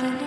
Sunday.